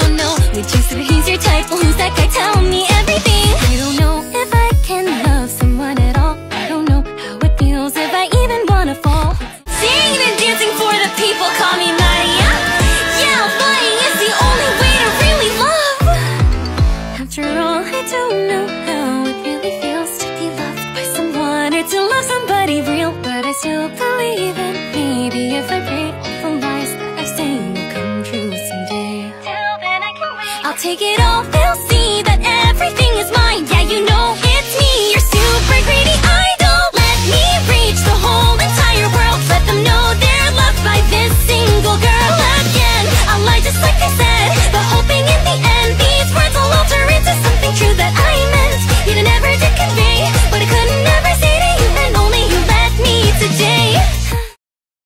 no no? Would you say he's your type? Well, who's that guy? Tell me everything. I don't know if I can love someone at all. I don't know how it feels if I even wanna fall. Singing and dancing for the people, call me Maria. Yeah, lying is the only way to really love. After all, I don't know how it really feels to be loved by someone or to love somebody real. But I still believe in maybe if I take it all, they'll see that everything is mine.